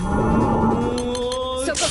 そこ。